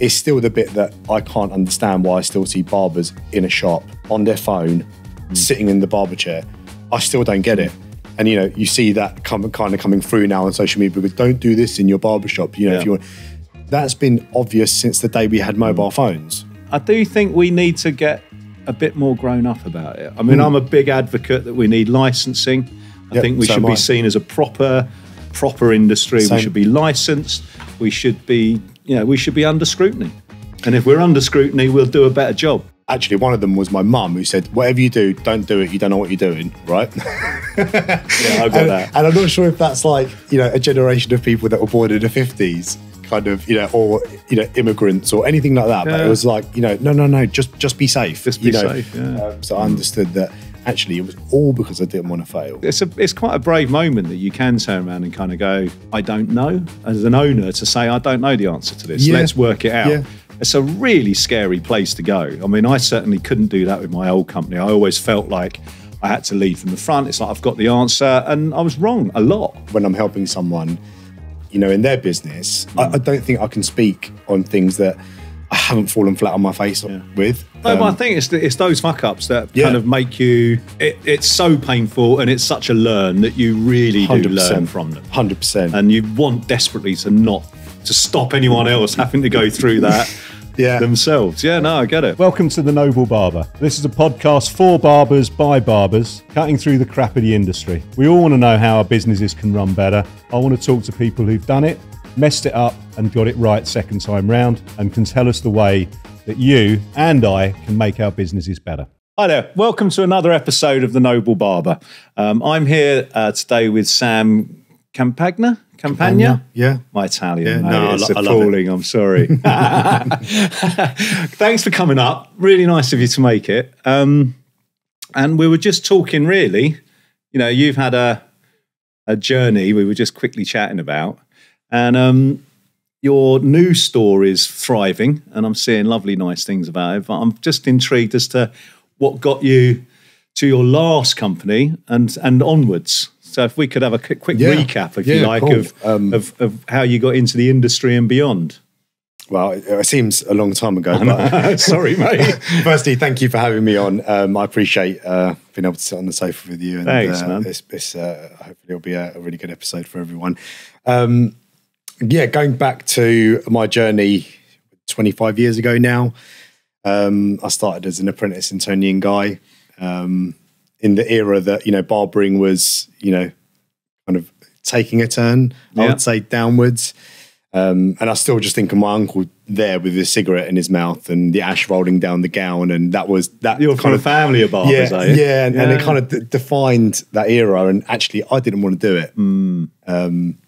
it's still the bit that I can't understand why I still see barbers in a shop on their phone, hmm. sitting in the barber chair. I still don't get it. And you know, you see that come, kind of coming through now on social media because don't do this in your barber shop. You know, if you want. That's been obvious since the day we had hmm. mobile phones. I do think we need to get a bit more grown up about it. I mean, hmm. I'm a big advocate that we need licensing. I Yep, think we so should be seen as a proper, proper industry. Same. We should be licensed. We should be, you know, we should be under scrutiny. And if we're under scrutiny, we'll do a better job. Actually, one of them was my mum who said, "Whatever you do, don't do it. You don't know what you're doing, right?" Yeah, I got and, that. and I'm not sure if that's like you know a generation of people that were born in the 50s, kind of you know, or you know immigrants or anything like that. But it was like you know, no, no, no, just just be safe. Just be you know? safe, yeah. Um, so I understood that actually it was all because I didn't want to fail. It's a, it's quite a brave moment that you can turn around and kind of go, I don't know, as an owner to say, I don't know the answer to this. Yeah. Let's work it out. Yeah. It's a really scary place to go. I mean, I certainly couldn't do that with my old company. I always felt like I had to lead from the front. It's like I've got the answer, and I was wrong a lot. When I'm helping someone, you know, in their business, I, I don't think I can speak on things that I haven't fallen flat on my face with. No, but I Um, think it's, it's those fuck ups that Yeah. kind of make you. It, it's so painful and it's such a learn that you really do 100%. learn from them. Hundred percent. and you want desperately to not to stop anyone else having to go through that Yeah. themselves. Yeah, no, I get it. Welcome to The Noble Barber. This is a podcast for barbers by barbers, cutting through the crap of the industry. We all want to know how our businesses can run better. I want to talk to people who've done it, messed it up, and got it right second time round, and can tell us the way that you and I can make our businesses better. Hi there. Welcome to another episode of The Noble Barber. Um, I'm here uh, today with Sam Campagna. Campagna? Yeah. My Italian, Yeah, mate, no, I, appalling. I love it. I'm sorry. Thanks for coming up. Really nice of you to make it. Um, and we were just talking, really. You know, you've had a a journey. We were just quickly chatting about, and um, your new store is thriving, and I'm seeing lovely, nice things about it. But I'm just intrigued as to what got you to your last company and and onwards. So if we could have a quick, quick Yeah. recap, if you like, cool. of, Um, of of how you got into the industry and beyond. Well, it, it seems a long time ago. But Sorry, mate. Firstly, thank you for having me on. Um, I appreciate uh, being able to sit on the sofa with you. And, Thanks, uh, man. It's, it's, uh, hopefully, it'll be a, a really good episode for everyone. Um, yeah, going back to my journey 25 years ago now, um, I started as an apprentice in Toni Guy um, in the era that, you know, barbering was, you know, kind of taking a turn, I would say downwards. Um, and I still just think of my uncle there with his cigarette in his mouth and the ash rolling down the gown, and that was that You're kind of family of barbers, yeah, are you? yeah, and, it kind of d- defined that era. And actually, I didn't want to do it. Hmm. Um,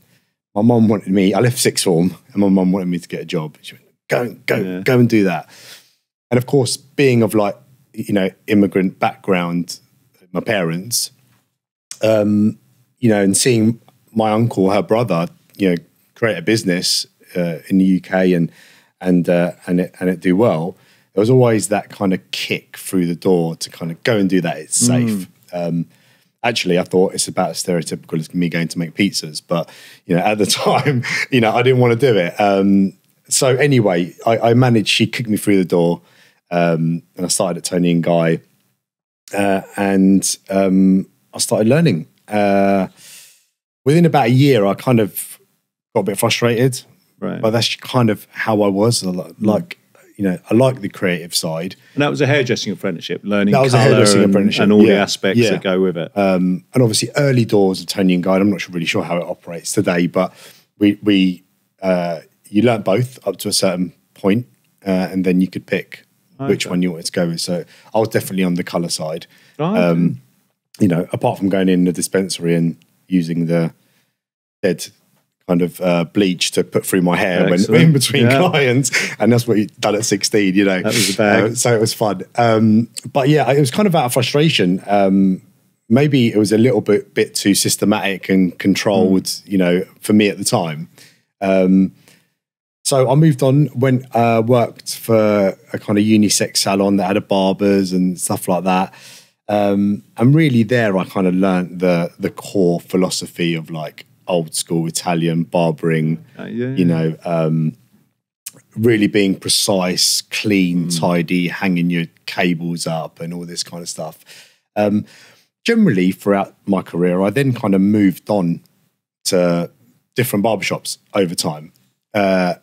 my mum wanted me. I left sixth form, and my mum wanted me to get a job. She went, "Go, go, Yeah. go, and do that." And of course, being of like you know immigrant background, my parents, um, you know, and seeing my uncle, her brother, you know, create a business uh, in the UK and and uh, and it and it do well. There was always that kind of kick through the door to kind of go and do that. It's safe. Um, actually, I thought it's about as stereotypical as me going to make pizzas, but you know, at the time, you know, I didn't want to do it. Um, so anyway, I, I managed. She kicked me through the door, um, and I started at Toni and Guy, uh, and um, I started learning. Uh, within about a year, I kind of got a bit frustrated, Right. but that's kind of how I was. Like, you know, I like the creative side. And that was a hairdressing apprenticeship, learning That was a colour hairdressing and, apprenticeship, and all the aspects yeah. that go with it. um, and obviously early doors of Toni and Guy. I'm not sure, really sure how it operates today, but we we uh, you learnt both up to a certain point, uh, and then you could pick which one you wanted to go with. So I was definitely on the color side. Right. Um, you know, apart from going in the dispensary and using the dead kind of uh, bleach to put through my hair when in between Yeah. clients, and that's what you done at 16. You know, That was the bag. Uh, so it was fun. Um, but yeah, it was kind of out of frustration. Um, maybe it was a little bit bit too systematic and controlled, you know, for me at the time. Um, so I moved on, went uh, worked for a kind of unisex salon that had a barbers and stuff like that. Um, and really, there I kind of learnt the the core philosophy of like old school Italian barbering. Uh, yeah, You know, um, really being precise, clean, tidy, hanging your cables up, and all this kind of stuff. Um, generally, throughout my career, I then kind of moved on to different barbershops over time. Uh,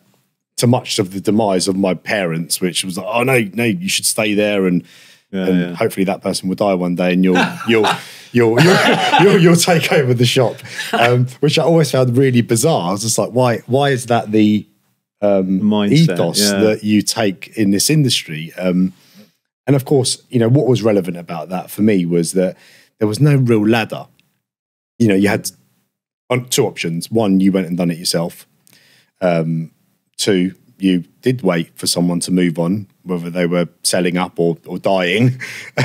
to much of the demise of my parents, which was like, oh no, no, you should stay there, and, and yeah. hopefully that person will die one day, and you'll you'll you'll you'll, you'll, you'll take over the shop, um, which I always found really bizarre. I was just like, why why is that the Mindset. ethos yeah. that you take in this industry. Um, and of course, you know, what was relevant about that for me was that there was no real ladder. You know, you had two options. One, you went and done it yourself. Um, two, you did wait for someone to move on, whether they were selling up or, or dying,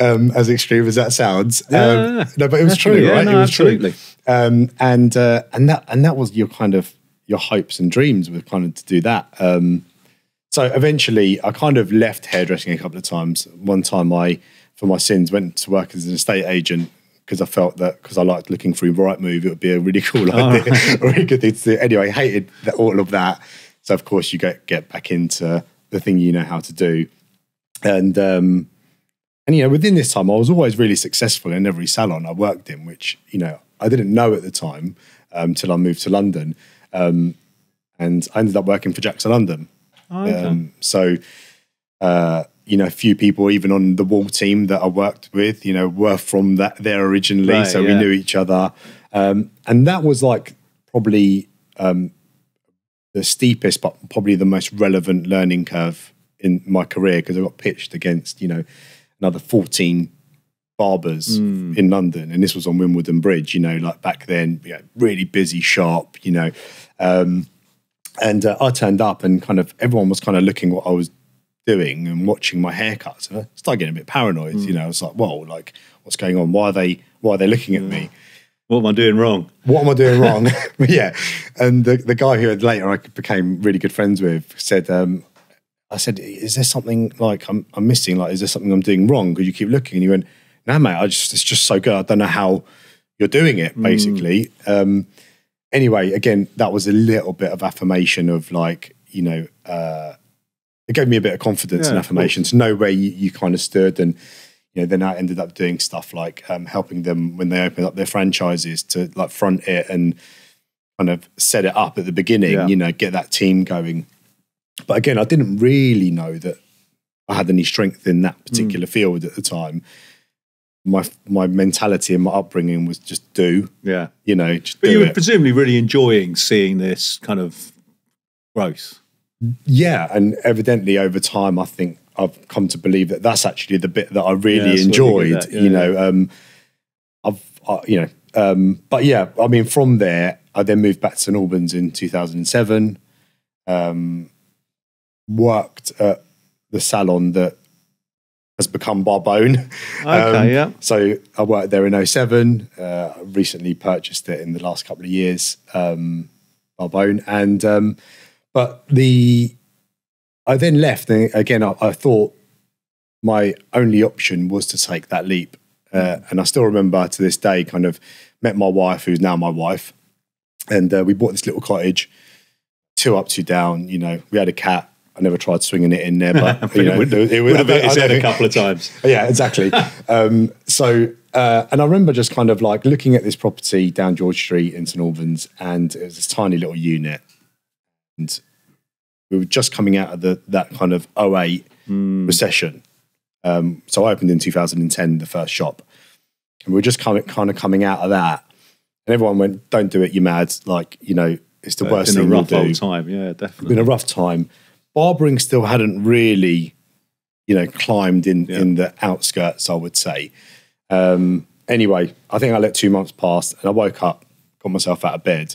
um, as extreme as that sounds. Um, Yeah, no, but it was true, right? no, it was absolutely. true um, and uh, and that and that was your kind of your hopes and dreams were kind of to do that. Um, so eventually, I kind of left hairdressing a couple of times. One time, I for my sins went to work as an estate agent because I felt that because I liked looking through Rightmove, it would be a really cool idea, a really good thing to do. Anyway, I hated that, all of that. So of course, you get get back into the thing you know how to do, and um, and you know, within this time, I was always really successful in every salon I worked in, which you know I didn't know at the time until I moved to London, um, and I ended up working for Jacks of London. Oh, okay. Um, so, uh, you know, a few people even on the wall team that I worked with, you know, were from that there originally, Right, so we knew each other, um, and that was like probably um, the steepest, but probably the most relevant learning curve in my career because I got pitched against, you know, another fourteen barbers in London, and this was on Wimbledon Bridge. You know, like back then, you know, really busy shop. You know, um, and uh, I turned up, and kind of everyone was kind of looking what I was doing and watching my haircuts. And I started getting a bit paranoid. You know, I was like, "Whoa, like what's going on? Why are they? Why are they looking at me?" What am I doing wrong? what am I doing wrong? Yeah. And the, the guy who had later I became really good friends with said, um, I said, is there something like I'm, I'm missing? Like, is there something I'm doing wrong? Because you keep looking. And he went, no, mate, I just, it's just so good. I don't know how you're doing it, basically. Um, anyway, again, that was a little bit of affirmation of like, you know, uh, it gave me a bit of confidence Yeah, and affirmation to know where you, you kind of stood. And, you know, then I ended up doing stuff like um, helping them when they opened up their franchises to like front it and kind of set it up at the beginning, Yeah. you know, get that team going. But again, I didn't really know that I had any strength in that particular field at the time. My my mentality and my upbringing was just do, Yeah. you know, just But you were it. presumably really enjoying seeing this kind of growth. Yeah, and evidently over time, I think I've come to believe that that's actually the bit that I really you enjoyed. yeah, you know, um, I've uh, you know, um, but yeah, I mean, from there, I then moved back to St Albans in 2007. Um, worked at the salon that has become Barbone. Okay, yeah. So I worked there in 07. Uh, recently purchased it in the last couple of years, um, Barbone. And, um, but the, I then left. And again, I, I thought my only option was to take that leap. Uh, and I still remember to this day, kind of met my wife, who's now my wife. And uh, we bought this little cottage, two up, two down. You know, we had a cat. I never tried swinging it in there, but you know, would, it would have his head a couple of times. yeah, exactly. um, so, uh, and I remember just kind of like looking at this property down George Street in St Albans, and it was this tiny little unit, and we were just coming out of the that kind of 08 recession. Um, so I opened in 2010, the first shop, and we were just kind of kind of coming out of that, and everyone went, "Don't do it, you're mad!" Like you know, it's the worst It's been thing a rough old time. Yeah, definitely. been a rough time. Barbering still hadn't really, you know, climbed in in the outskirts. I would say. Um, anyway, I think I let two months pass, and I woke up, got myself out of bed,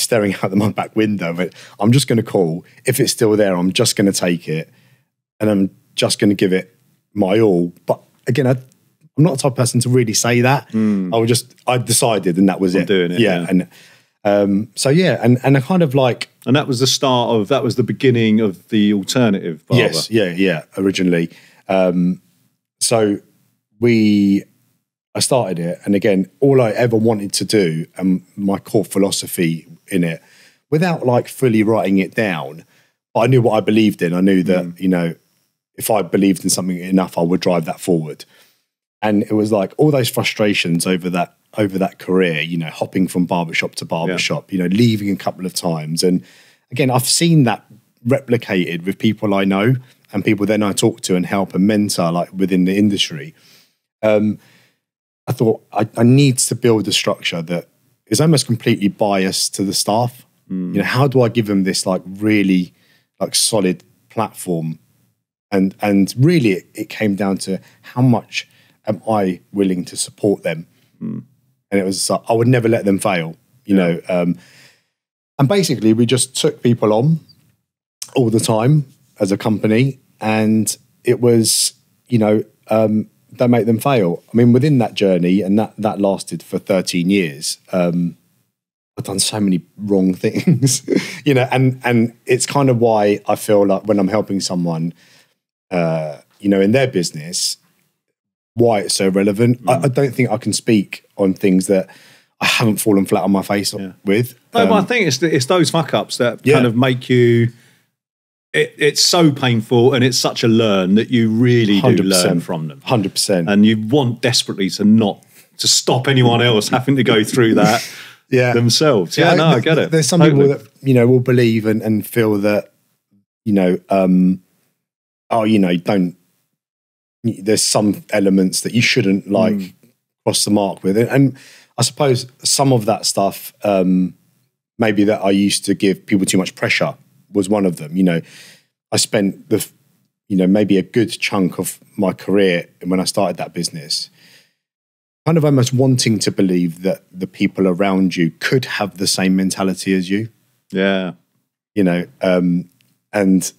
staring out the my back window. But I'm just going to call. If it's still there, I'm just going to take it, and I'm just going to give it my all. But again, I, I'm not the type of person to really say that. I would just, I decided, and that was it. doing it, yeah, yeah. and. Um, so yeah, and and I kind of like And that was the start of that was the beginning of the alternative barber. Yes, yeah, yeah. Originally, um, so we, I started it, and again, all I ever wanted to do, and my core philosophy in it, without like fully writing it down, but I knew what I believed in. I knew that you know if I believed in something enough, I would drive that forward. And it was like all those frustrations over that over that career, you know, hopping from barbershop to barbershop, you know, leaving a couple of times. And again, I've seen that replicated with people I know and people then I talk to and help and mentor like within the industry. Um, I thought I, I need to build a structure that is almost completely biased to the staff. You know, how do I give them this like really like solid platform? And and really, it, it came down to how much am I willing to support them? And it was like, I would never let them fail. You know, um, and basically we just took people on all the time as a company, and it was you know um, don't make them fail. I mean, within that journey, and that that lasted for thirteen years. Um, I've done so many wrong things, you know, and and it's kind of why I feel like when I'm helping someone, uh, you know, in their business, why it's so relevant. I, I don't think I can speak on things that I haven't fallen flat on my face with. No, but I Um, think it's it's those fuck ups that Yeah. kind of make you. It, it's so painful and it's such a learn that you really do learn from them, hundred percent. and you want desperately to not to stop anyone else having to go through that Yeah, themselves. Yeah, no, I get it. There's some Totally. people that you know will believe and, and feel that you know, um, oh, you know, don't. There's some elements that you shouldn't like Hmm. cross the mark with, and I suppose some of that stuff, um, maybe that I used to give people too much pressure was one of them. You know, I spent the, you know, maybe a good chunk of my career when I started that business kind of almost wanting to believe that the people around you could have the same mentality as you, yeah, you know, um, and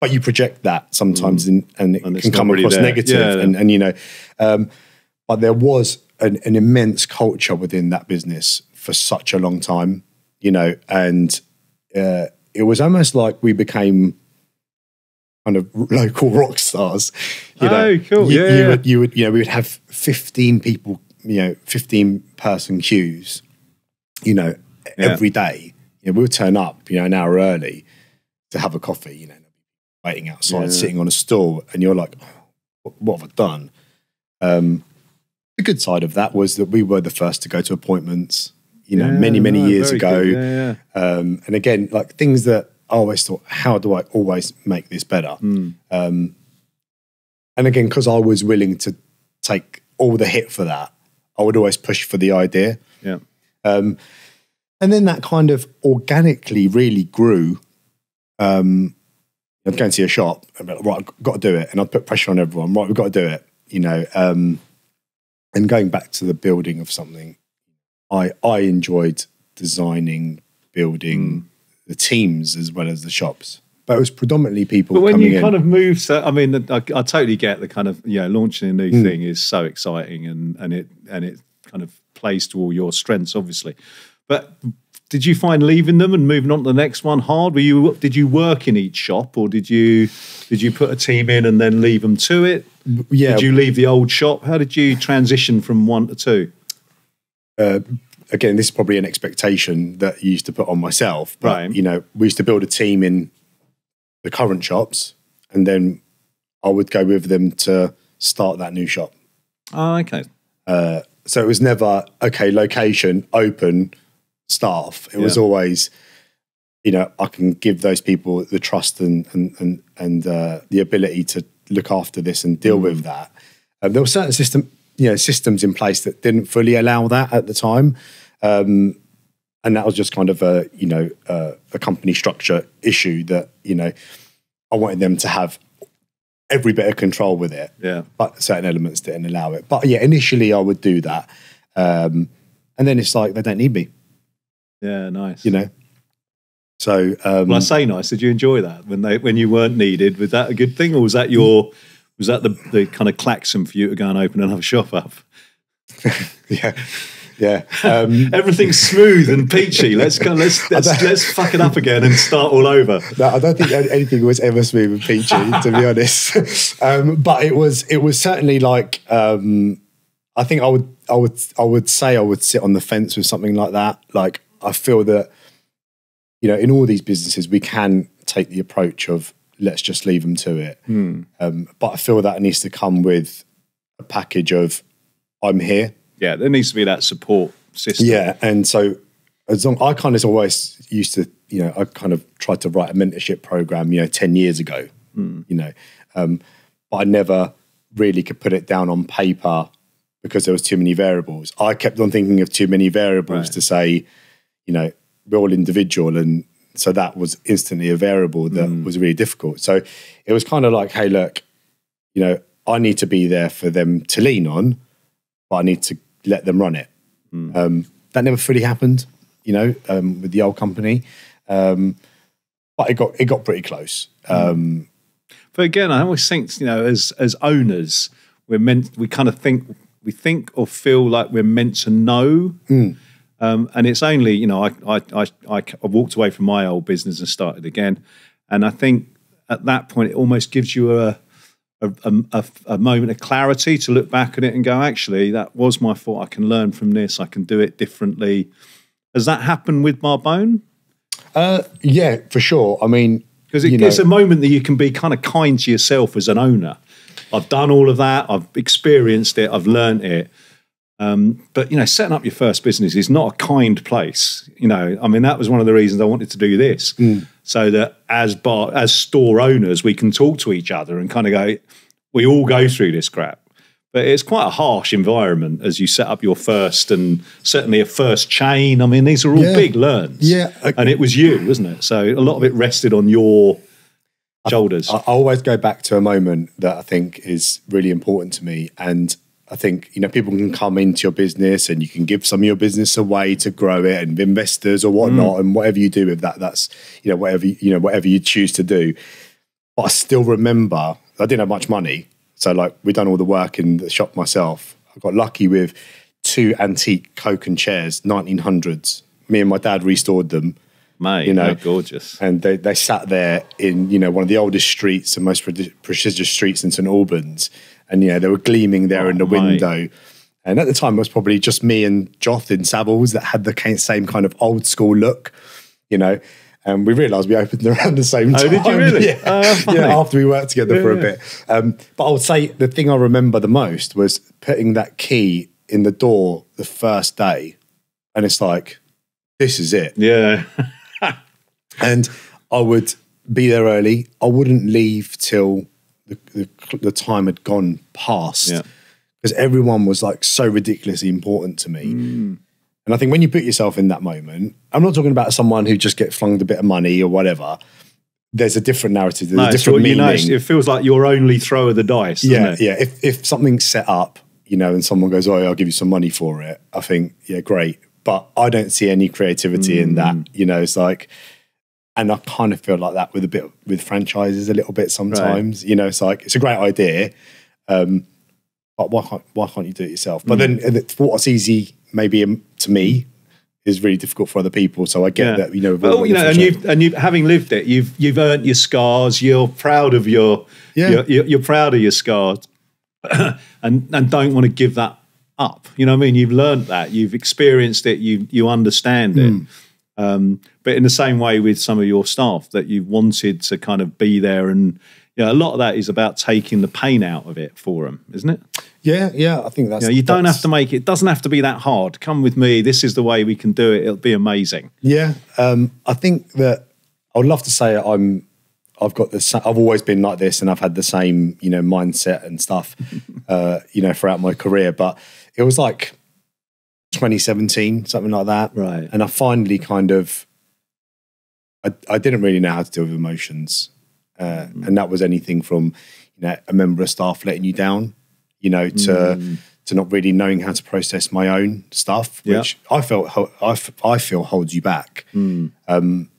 but you project that sometimes in, and it Mm. And can come really across negative Yeah. and, and you know, um, but there was an, an immense culture within that business for such a long time, you know, and uh, it was almost like we became kind of local rock stars. You know, Oh, cool. You, Yeah, you would, you would, you know, we would have fifteen people, you know, fifteen person queues, you know, Yeah. every day. You know, we would turn up, you know, an hour early to have a coffee. You know, waiting outside, Yeah. sitting on a stool, and you're like, oh, what, what have I done? Um, the good side of that was that we were the first to go to appointments. You know, Yeah, many many no, years ago. Yeah, yeah. Um, and again, like things that I always thought, how do I always make this better? Hmm. Um, and again, because I was willing to take all the hit for that, I would always push for the idea. yeah. Um, and then that kind of organically really grew. Um, I'd go and see a shop, and be like, right, I've got to do it. And I'd put pressure on everyone, right, we've got to do it, you know. Um, and going back to the building of something, I, I enjoyed designing, building the teams as well as the shops. But it was predominantly people But when you in. kind of move to, I mean, I, I totally get the kind of, you know, launching a new Hmm. thing is so exciting and, and it, and it kind of plays to all your strengths, obviously. But did you find leaving them and moving on to the next one hard? Were you, did you work in each shop or did you, did you put a team in and then leave them to it? yeah, Did you leave the old shop? How did you transition from one to two? Uh, again, this is probably an expectation that you used to put on myself. But Right. you know, we used to build a team in the current shops, and then I would go with them to start that new shop. Oh, okay. So it was never okay. Location open, staff. It was always, you know, I can give those people the trust and and and and uh, the ability to look after this and deal Mm. with that. Um, there were certain system, you know, systems in place that didn't fully allow that at the time, um, and that was just kind of a you know uh, a company structure issue that you know I wanted them to have every bit of control with it Yeah. but certain elements didn't allow it. But yeah, initially I would do that, um, and then it's like they don't need me, Yeah, nice. you know. So um, Well, I say nice. Did you enjoy that when they when you weren't needed? Was that a good thing, or was that your was that the the kind of klaxon for you to go and open another shop up? yeah, yeah, um, Everything's smooth and peachy. Let's go. Let's let's, let's fuck it up again and start all over. no, I don't think anything was ever smooth and peachy, to be honest. um, but it was it was certainly like um, I think I would I would I would say I would sit on the fence with something like that. Like I feel that you know in all these businesses we can take the approach of let's just leave them to it. Um, but I feel that needs to come with a package of I'm here. Yeah, there needs to be that support system. Yeah, and so as long I kind of always used to, you know, I kind of tried to write a mentorship program, you know, ten years ago, you know, um, but I never really could put it down on paper because there was too many variables. I kept on thinking of too many variables Right. to say, you know, we're all individual, and so that was instantly a variable that was really difficult. So it was kind of like, hey, look, you know, I need to be there for them to lean on, but I need to let them run it. Um, that never fully happened, you know, um, with the old company, um, but it got it got pretty close. Um, But again, I always think, you know, as as owners, we're meant we kind of think we think or feel like we're meant to know. Um, and it's only, you know, I, I I I walked away from my old business and started again, and I think at that point it almost gives you a a, a, a moment of clarity to look back at it and go, actually, that was my fault. I can learn from this. I can do it differently. Has that happened with Barbone? uh, yeah, for sure. I mean, Because it, you know- it's a moment that you can be kind of kind to yourself as an owner. I've done all of that. I've experienced it. I've learned it. Um, but you know, setting up your first business is not a kind place. You know, I mean, that was one of the reasons I wanted to do this, so that as bar as store owners, we can talk to each other and kind of go. We all go through this crap, but it's quite a harsh environment as you set up your first and certainly a first chain. I mean, these are all Yeah. big learns. Yeah. and it was you, wasn't it? So a lot of it rested on your shoulders. I, I always go back to a moment that I think is really important to me. And I think, you know, people can come into your business and you can give some of your business away to grow it and investors or whatnot. Mm. And whatever you do with that, that's, you know, whatever, you know, whatever you choose to do. But I still remember I didn't have much money. So like we done all the work in the shop myself. I got lucky with two antique Koken chairs, 1900s. Me and my dad restored them Mate, you know, gorgeous. and they, they sat there in you know one of the oldest streets and most pre- prestigious streets in St Albans, and know they were gleaming there in the Oh, window. And at the time, it was probably just me and Joth in Savills that had the same kind of old school look, you know. And we realised we opened around the same time. Oh, did you really? Yeah, Oh, yeah after we worked together for a Yeah. bit. Um, but I would say the thing I remember the most was putting that key in the door the first day, and it's like, this is it Yeah. and I would be there early. I wouldn't leave till the, the, the time had gone past Yeah. because everyone was like so ridiculously important to me. Mm. And I think when you put yourself in that moment, I'm not talking about someone who just gets flung a bit of money or whatever. There's a different narrative. There's No, a different what you know, meaning. it feels like your only throw of the dice, yeah, yeah. If if something's set up, you know, and someone goes, "Oh, I'll give you some money for it," I think, yeah, great. But I don't see any creativity in that. Mm. You know, it's like, and I kind of feel like that with a bit with franchises a little bit sometimes. You know, it's like it's a great idea, um, but why can't why can't you do it yourself? But Mm. then what's easy maybe um, to me is really difficult for other people. So I get that. You know, Well, you know, and different you and you having lived it, you've you've earned your scars. You're proud of your, Yeah. you're, you're, proud of your scars, and and don't want to give that up. You know what I mean? You've learned that, you've experienced it, you you understand it. Um, but in the same way with some of your staff, that you've wanted to kind of be there, and you know, a lot of that is about taking the pain out of it for them, isn't it? Yeah, yeah. I think that's. You know, you don't that's- have to make it. It doesn't have to be that hard. Come with me. This is the way we can do it. It'll be amazing. Yeah, um, I think that I would love to say I'm. I've got this. I've always been like this, and I've had the same, you know, mindset and stuff, uh, you know, throughout my career. But it was like 2017, something like that, Right. and I finally kind of. I, I didn't really know how to deal with emotions, uh, and that was anything from, you know, a member of staff letting you down, you know, to to not really knowing how to process my own stuff, Yeah. which I felt I, I feel holds you back. Um,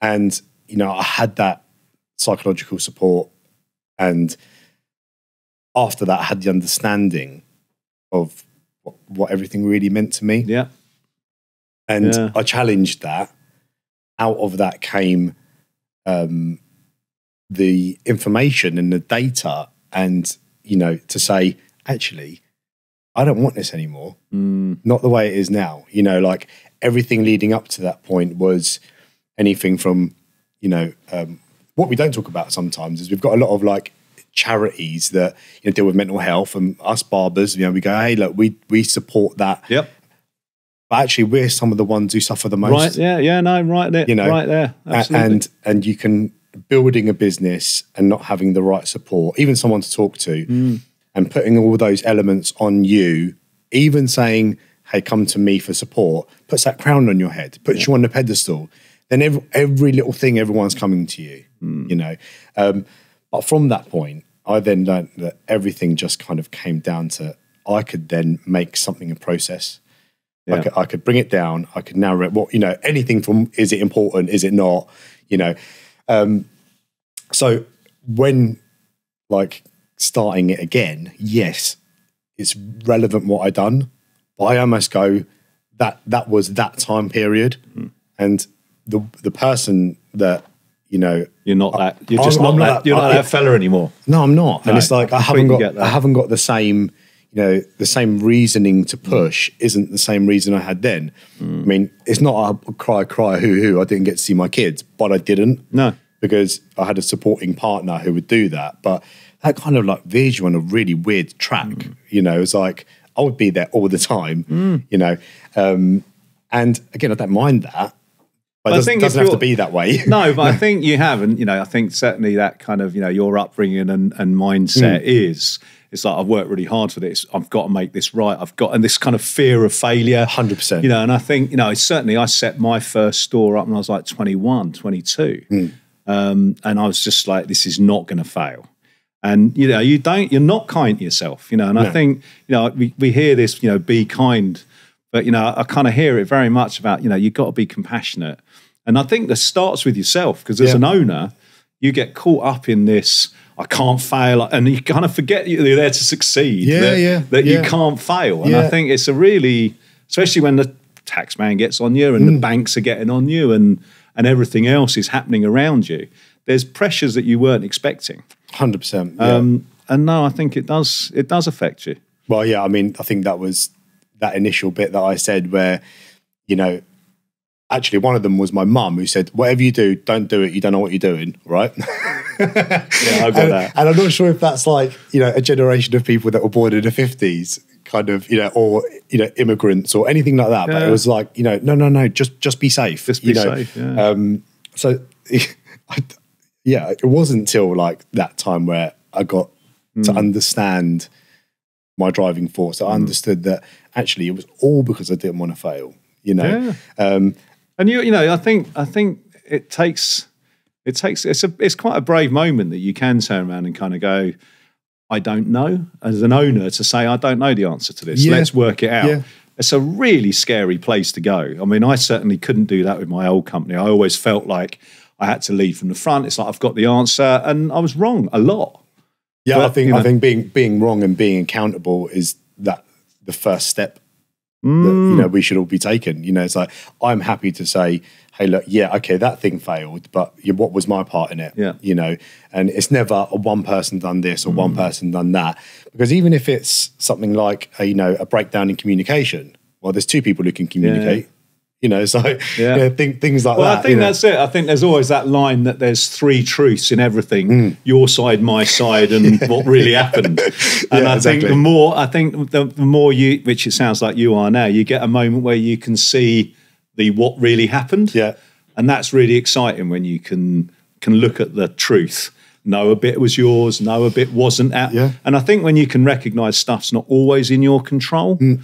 and you know, I had that psychological support, and after that, I had the understanding of what, what everything really meant to me, Yeah. and Yeah. I challenged that. Out of that came um, the information and the data, and you know, to say actually, I don't want this anymore Mm, not the way it is now. You know, like everything leading up to that point was anything from, you know, um, what we don't talk about sometimes is we've got a lot of like charities that you know deal with mental health, and us barbers, you know, we go, hey, look, we we support that. Yep. But actually, we're some of the ones who suffer the most. Right. Yeah. Yeah. No. Right there. You know, Right there. Absolutely. and and you can building a business and not having the right support, even someone to talk to, Mm. and putting all those elements on you, even saying, "Hey, come to me for support," puts that crown on your head, puts you on the pedestal. Then every, every little thing, everyone's coming to you. Mm. You know, um, but from that point, I then learned that everything just kind of came down to I could then make something a process. I, could, I could bring it down. I could narrow it. What you know, anything from is it important? Is it not? You know, um, so when like starting it again, yes, it's relevant what I done, but I almost go that that was that time period, Hmm. and the the person that you know You're not that. You're I'm- just not I'm that. not- You're not I- that fella anymore. no, I'm not. and it's like I I haven't got. I haven't got the same, you know, the same reasoning to push isn't the same reason I had then. I mean, it's not a cry, cry, hoo, hoo. I didn't get to see my kids, but I didn't. No. Because I had a supporting partner who would do that. But that kind of like you on a really weird track. You know, it's like I would be there all the time, you know. Um, and again, I don't mind that. But I it doesn't, think if doesn't have to be that way. No, but I think you have, and you know, I think certainly that kind of you know your upbringing and, and mindset Hmm. is it's like I've worked really hard for this. I've got to make this right. I've got and this kind of fear of failure. 100%. You know, and I think you know certainly I set my first store up when I was like 21, 22. Hmm. um, and I was just like, this is not going to fail. And you know, you don't, you're not kind to yourself. You know, and I think you know we, we hear this, you know, be kind, but you know, I kind of hear it very much about you know you've got to be compassionate, and I think that starts with yourself because as Yeah. an owner, you get caught up in this. I can't fail, and you kind of forget you're there to succeed. Yeah, that, yeah, that you can't fail, and I think it's a really, especially when the tax man gets on you and Mm. the banks are getting on you and and everything else is happening around you. There's pressures that you weren't expecting. 100%. Yeah. Um, and no, I think it does. It does affect you. Well, yeah, I mean, I think that was that initial bit that I said where, you know, actually one of them was my mum who said, whatever you do, don't do it. You don't know what you're doing, right? Yeah, I got and, that. and I'm not sure if that's like, you know, a generation of people that were born in the 50s kind of, you know, or, you know, immigrants or anything like that. But it was like, you know, no, no, no, just, just be safe. Just be you know? safe, yeah. Um, so, I, yeah, it wasn't until like that time where I got Hmm. to understand my driving force. I understood that actually it was all because I didn't want to fail. You know, um, And you, you know, I think, I think it takes, it takes, it's a, it's quite a brave moment that you can turn around and kind of go, I don't know, as an owner to say, I don't know the answer to this. Yeah. Let's work it out. Yeah. It's a really scary place to go. I mean, I certainly couldn't do that with my old company. I always felt like I had to lead from the front. It's like I've got the answer, and I was wrong a lot. yeah, But, I think you I think being being wrong and being accountable is that the first step that Mm. you know we should all be taken. You know, it's like I'm happy to say, hey, look, yeah, okay, that thing failed, but what was my part in it? Yeah. you know, and it's never a one person done this or Mm. one person done that because even if it's something like a, you know a breakdown in communication, well, there's two people who can communicate. You know, so Yeah. yeah, think, things like that. Well, that. I think you know. that's it. I think there's always that line that there's three truths in everything: Mm. your side, my side, and what really happened. And Yeah, I think exactly. the more, I think the, the more you, which it sounds like you are now, you get a moment where you can see the what really happened. Yeah. and that's really exciting when you can can look at the truth. Know a bit was yours, know a bit wasn't. At, Yeah. And I think when you can recognise stuff's not always in your control, Mm.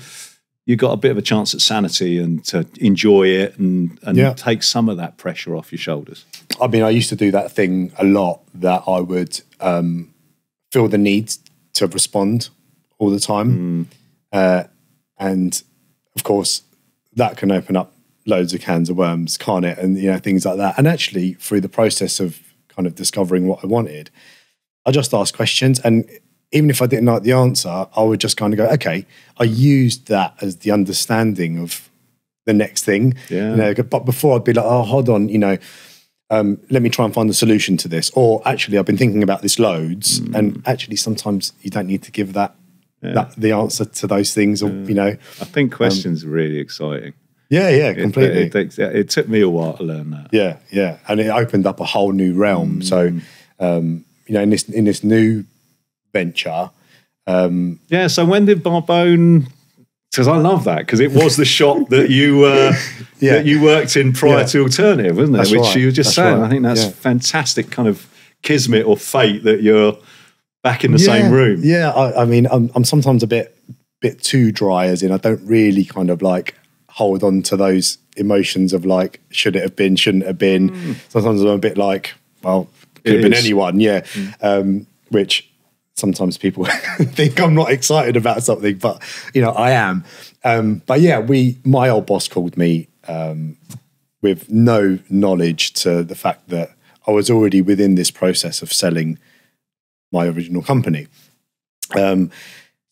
You got a bit of a chance at sanity and to enjoy it and, and Yeah. take some of that pressure off your shoulders. I mean, I used to do that thing a lot that I would um, feel the need to respond all the time. Uh, and of course, that can open up loads of cans of worms, can't it? And, you know, things like that. And actually, through the process of kind of discovering what I wanted, I just asked questions. And even if I didn't like the answer, I would just kind of go, okay, I used that as the understanding of the next thing. Yeah. You know, but before I'd be like, oh, hold on, you know, um, let me try and find the solution to this. Or actually, I've been thinking about this loads, and actually, sometimes you don't need to give that, that the answer to those things, or you know, I think questions are really exciting. Yeah, yeah, It- completely. It, takes- it took me a while to learn that. Yeah, yeah, and it opened up a whole new realm. So, um, you know, in this in this new venture, um, Yeah. So when did Barbone? Because I love that because it was the shop that you uh, Yeah. that you worked in prior Yeah. to Alternative, wasn't it? That's Which right. you were just That's saying. right. I think that's Yeah. fantastic kind of kismet or fate that you're back in the same room. Yeah, I, I mean, I'm, I'm sometimes a bit bit too dry, as in I don't really kind of like hold on to those emotions of like should it have been, shouldn't have been. Sometimes I'm a bit like, well, could have It been is. anyone, yeah. Um, which sometimes people think I'm not excited about something, but you know I am. Um, but yeah, we my old boss called me um, with no knowledge to the fact that I was already within this process of selling my original company. Um,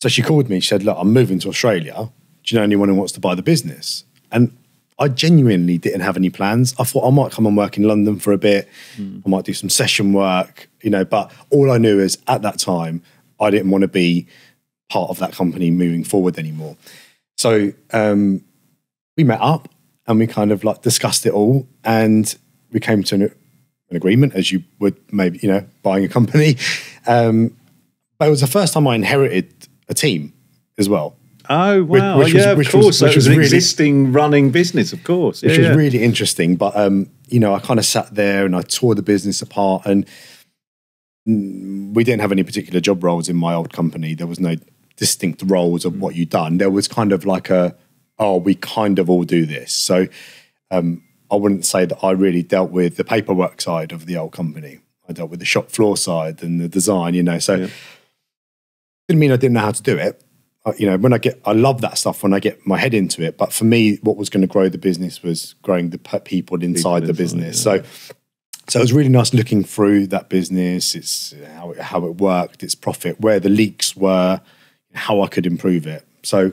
so she called me. She said, "Look, I'm moving to Australia. Do you know anyone who wants to buy the business?" And I genuinely didn't have any plans. I thought I might come and work in London for a bit. I might do some session work, you know. But all I knew is at that time I didn't want to be part of that company moving forward anymore. So um, we met up and we kind of like discussed it all, and we came to an, an agreement, as you would maybe you know buying a company. Um, but it was the first time I inherited a team as well, Oh wow! which was- yeah, of which was- course. so which it was was an really- existing running business, of course. which yeah, was really interesting. But um, you know, I kind of sat there and I tore the business apart, and we didn't have any particular job roles in my old company. There was no distinct roles of what you'd done. There was kind of like a, oh, we kind of all do this. So um, I wouldn't say that I really dealt with the paperwork side of the old company. I dealt with the shop floor side and the design, you know. So Yeah. didn't mean I didn't know how to do it. You know, when I get, I love that stuff when I get my head into it. But for me, what was going to grow the business was growing the pe- people inside the inside, business. So, so it was really nice looking through that business. It's how it, how it worked, its profit, where the leaks were, how I could improve it. So,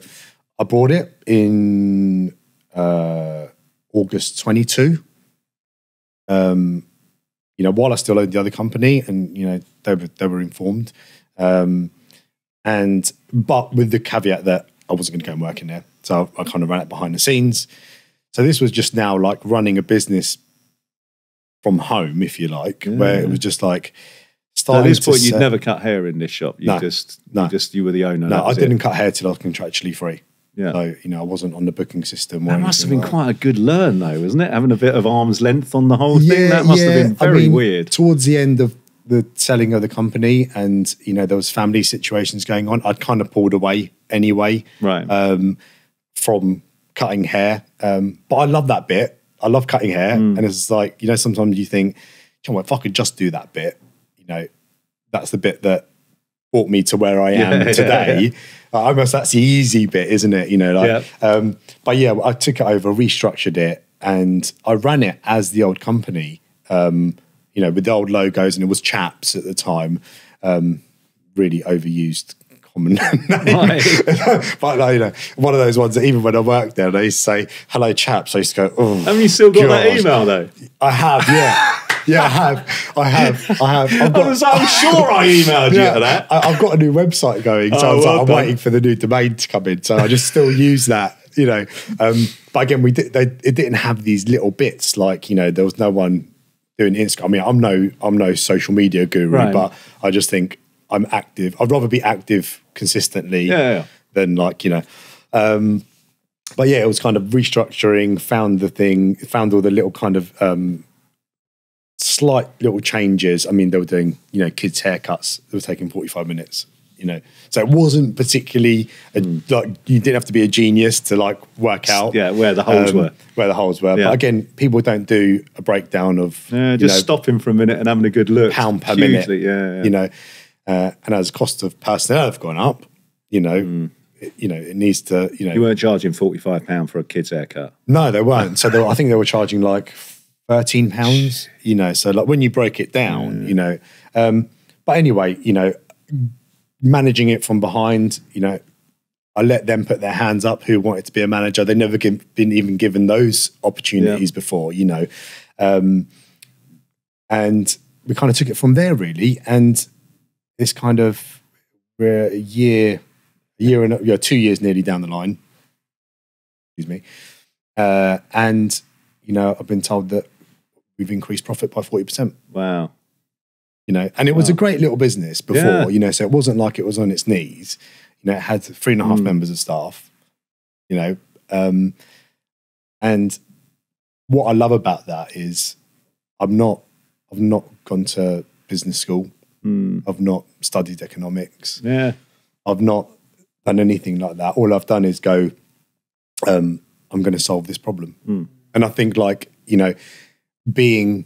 I bought it in uh, August twenty two. Um, you know, while I still owned the other company, and you know, they were they were informed. Um, and but with the caveat that I wasn't going to go and work in there, so I kind of ran it behind the scenes. So this was just now like running a business from home, if you like, where it was mm. just like So at starting this point, you'd never cut hair in this shop. You No, just, no. you just, you were the owner. No, I didn't cut hair till I was contractually free. Yeah. So you know, I wasn't on the booking system. That must have been like quite a good learn, though, wasn't it? Having a bit of arm's length on the whole thing. That must have been I very mean, weird. Towards the end of the selling of the company, and you know, there was family situations going on. I'd kind of pulled away anyway. Right. um, from cutting hair. Um, but I love that bit. I love cutting hair. Hmm. And it's like, you know, sometimes you think, "Come on, if I could just do that bit, you know, that's the bit that brought me to where I am Yeah, yeah, today. Uh, almost that's the easy bit, isn't it? You know, like, Yeah. um, but yeah, I took it over, restructured it, and I ran it as the old company, um, you know, with the old logos, and it was Chaps at the time, um, really overused common name. But you know, one of those ones that even when I worked there, they used to say "Hello, chaps." I used to go, "Oh, Haven't you still got that email, though? I have, yeah, yeah, I have, I have, I have. I've I was, I'm sure I emailed you yeah, that. I, I've got a new website going, so Oh, I was well like, I'm done. waiting for the new domain to come in. So I just still use that, you know. Um, but again, we did. They, it didn't have these little bits like you know there was no one doing Instagram. I mean, I'm no, I'm no social media guru, Right. but I just think I'm active. I'd rather be active consistently Yeah, yeah. than like you know. Um, but yeah, it was kind of restructuring. Found the thing. Found all the little kind of um, slight little changes. I mean, they were doing you know kids' haircuts. They were taking forty five minutes. You know, so it wasn't particularly a, like you didn't have to be a genius to like work out. Yeah, where the holes um, were. Where the holes were. Yeah. But again, people don't do a breakdown of Yeah, just know, stopping for a minute and having a good look. pound per Hugely, minute. Yeah, yeah. You know, uh, and as cost of personnel have gone up, you know, it, you know, it needs to, you know, you weren't charging forty five pound for a kid's haircut. no, they weren't. So they were, I think they were charging like thirteen pounds. You know, so like when you break it down, you know. Um, but anyway, you know, managing it from behind, you know, I let them put their hands up who wanted to be a manager. They never give, been even given those opportunities before, you know. Um, and we kind of took it from there, really. And this kind of we're a year, a year and yeah, two years nearly down the line. Excuse me. uh, and you know I've been told that we've increased profit by forty percent. Wow. You know, and it was a great little business before. Yeah. You know, so it wasn't like it was on its knees. You know, it had three and a half Mm. members of staff. You know, um, and what I love about that is I'm not I've not gone to business school. Mm. I've not studied economics. Yeah. I've not done anything like that. All I've done is go, um, I'm going to solve this problem. Mm. And I think, like, you know, being,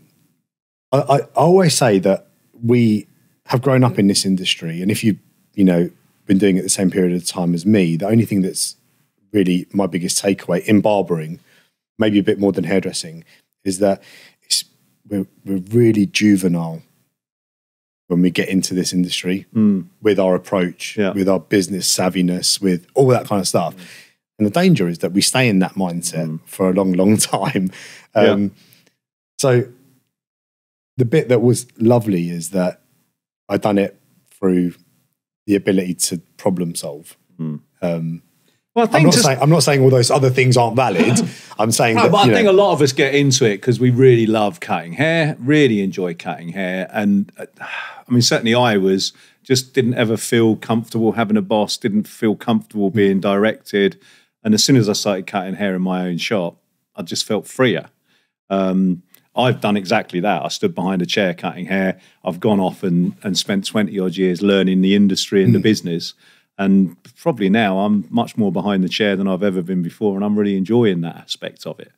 I, I, I always say that we have grown up in this industry. And if you've, you know, been doing it the same period of time as me, the only thing that's really my biggest takeaway in barbering, maybe a bit more than hairdressing, is that it's, we're, we're really juvenile when we get into this industry Mm. with our approach, Yeah. with our business savviness, with all that kind of stuff. And the danger is that we stay in that mindset for a long, long time. Um, So the bit that was lovely is that I done it through the ability to problem solve. Um, Well, I I'm not to- saying I'm not saying all those other things aren't valid. I'm saying No, that but I you think know, a lot of us get into it because we really love cutting hair, really enjoy cutting hair. And uh, I mean, certainly I was just didn't ever feel comfortable having a boss, didn't feel comfortable being directed. And as soon as I started cutting hair in my own shop, I just felt freer. Um, I've done exactly that. I stood behind a chair cutting hair. I've gone off and, and spent 20 odd years learning the industry and the business. And probably now I'm much more behind the chair than I've ever been before. And I'm really enjoying that aspect of it.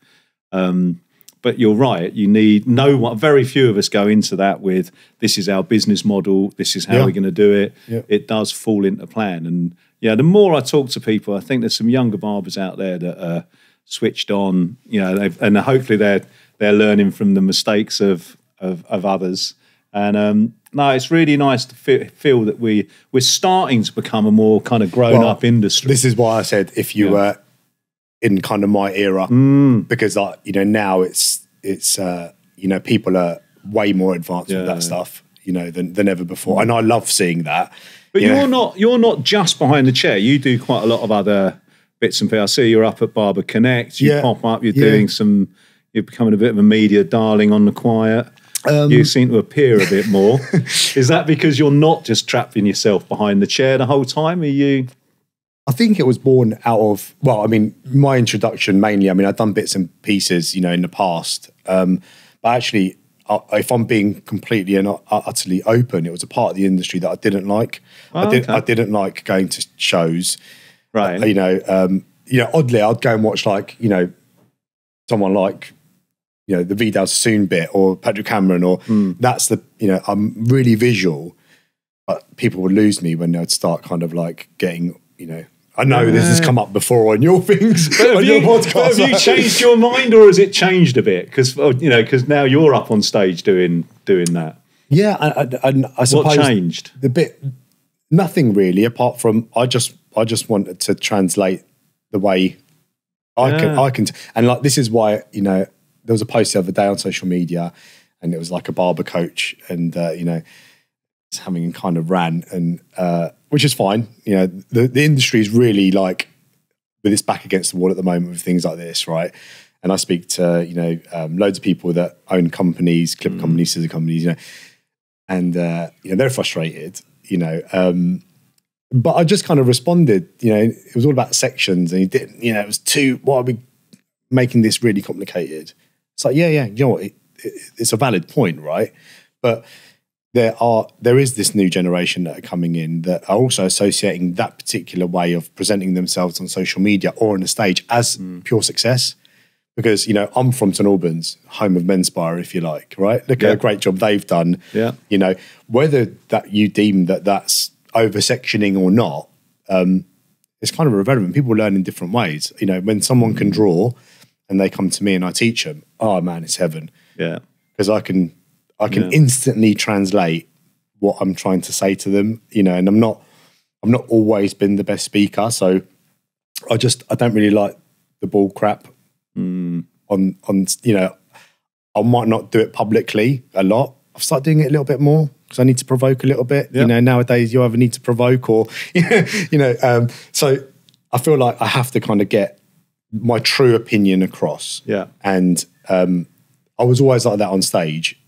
Um, but you're right. You need no one. Very few of us go into that with this is our business model. This is how Yeah. we're going to do it. Yeah. It does fall into plan. And yeah, the more I talk to people, I think there's some younger barbers out there that are switched on. You know, they've, and hopefully they're they're learning from the mistakes of of, of others. And um, no, it's really nice to feel, feel that we we're starting to become a more kind of grown Well, up industry. This is why I said if you Yeah. were in kind of my era, Mm. because like you know now it's it's uh, you know people are way more advanced with that stuff, you know, than than ever before, and I love seeing that. But you you're not you're not just behind the chair. You do quite a lot of other bits and pieces. I see you're up at Barber Connect. You Yeah. pop up. You're Yeah. doing some. You're becoming a bit of a media darling on the quiet. Um, you seem to appear a bit more. Is that because you're not just trapping yourself behind the chair the whole time? Are you? I think it was born out of well, I mean, my introduction mainly. I mean, I've done bits and pieces, you know, in the past, um, but actually, uh, if I'm being completely and ut- utterly open, it was a part of the industry that I didn't like. I, Oh, did, okay. I didn't like going to shows. Right. You know, um, you know, oddly, I'd go and watch like you know, someone like you know the Vidal Sassoon bit or Patrick Cameron or Hmm. that's the you know I'm really visual, but people would lose me when they'd start kind of like getting you know. I know this has come up before on your things But on have, your podcast. have you changed your mind, or has it changed a bit? Because you know, because now you're up on stage doing doing that. Yeah, and, and I suppose What changed? the bit nothing really apart from I just I just wanted to translate the way I can I can and like this is why you know there was a post the other day on social media and it was like a barber coach and uh, you know having a kind of ran and uh, which is fine. You know the the industry is really like with its back against the wall at the moment with things like this right? And I speak to you know um, loads of people that own companies clip Mm. companies scissor companies you know and uh, you know they're frustrated you know um, but I just kind of responded you know it was all about sections and he didn't you know it was too why are we making this really complicated it's like yeah yeah you know what it, it, it's a valid point right but there are there is this new generation that are coming in that are also associating that particular way of presenting themselves on social media or on a stage as hmm. pure success because you know I'm from St Albans, home of Menspire, if you like, right? Look Yeah. at a great job they've done. Yeah. You know whether that you deem that that's over sectioning or not, um, it's kind of irrelevant. People learn in different ways. You know, when someone can draw and they come to me and I teach them, oh man, it's heaven Yeah. because I can I can Yeah. instantly translate what I'm trying to say to them. You know, and I'm not I've not always been the best speaker, so I just I don't really like the ball crap Mm. on on you know I might not do it publicly a lot. I've started doing it a little bit more because I need to provoke a little bit. Yeah. You know, nowadays you either need to provoke or you know. Um, so I feel like I have to kind of get my true opinion across. Yeah. And um, I was always like that on stage.